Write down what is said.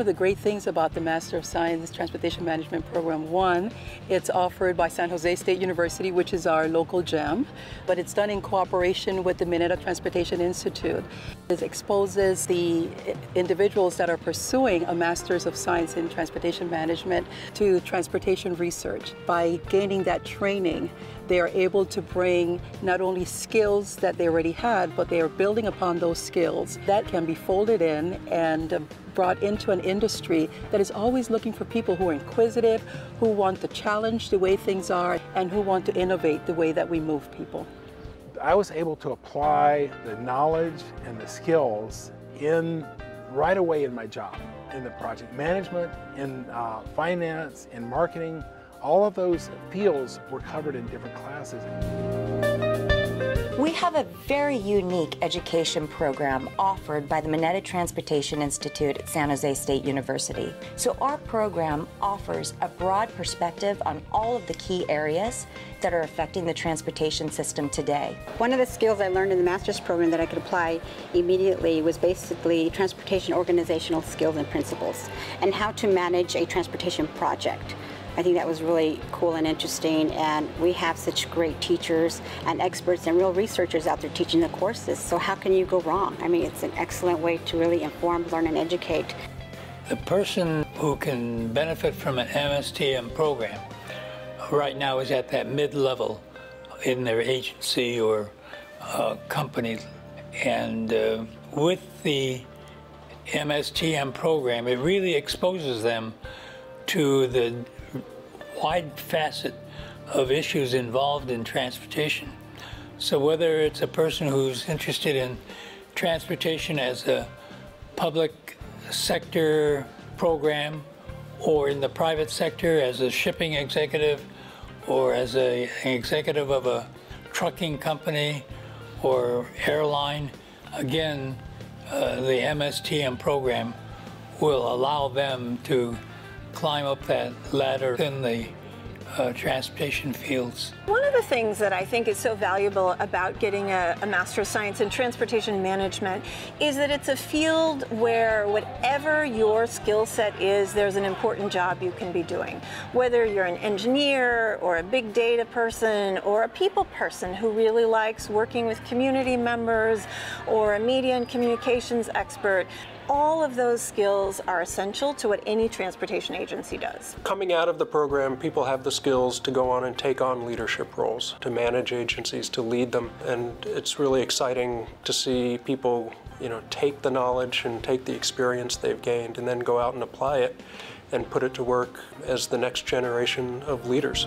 of the great things about the Master of Science Transportation Management program, one, it's offered by San Jose State University, which is our local gem, but it's done in cooperation with the Mineta Transportation Institute. It exposes the individuals that are pursuing a Master's of Science in Transportation Management to transportation research. By gaining that training, they are able to bring not only skills that they already had, but they are building upon those skills that can be folded in and uh, brought into an industry that is always looking for people who are inquisitive, who want to challenge the way things are, and who want to innovate the way that we move people. I was able to apply the knowledge and the skills in right away in my job, in the project management, in uh, finance, in marketing, all of those fields were covered in different classes. We have a very unique education program offered by the Mineta Transportation Institute at San Jose State University. So our program offers a broad perspective on all of the key areas that are affecting the transportation system today. One of the skills I learned in the master's program that I could apply immediately was basically transportation organizational skills and principles and how to manage a transportation project. I think that was really cool and interesting and we have such great teachers and experts and real researchers out there teaching the courses so how can you go wrong? I mean it's an excellent way to really inform, learn and educate. The person who can benefit from an MSTM program right now is at that mid-level in their agency or uh, company and uh, with the MSTM program it really exposes them to the wide facet of issues involved in transportation. So whether it's a person who's interested in transportation as a public sector program or in the private sector as a shipping executive or as a, an executive of a trucking company or airline, again, uh, the MSTM program will allow them to climb up that ladder in the uh, transportation fields. One of the things that I think is so valuable about getting a, a, Master of Science in Transportation Management is that it's a field where whatever your skill set is, there's an important job you can be doing. Whether you're an engineer or a big data person or a people person who really likes working with community members or a media and communications expert, all of those skills are essential to what any transportation agency does. Coming out of the program, people have the skills to go on and take on leadership roles, to manage agencies, to lead them, and it's really exciting to see people you know, take the knowledge and take the experience they've gained and then go out and apply it and put it to work as the next generation of leaders.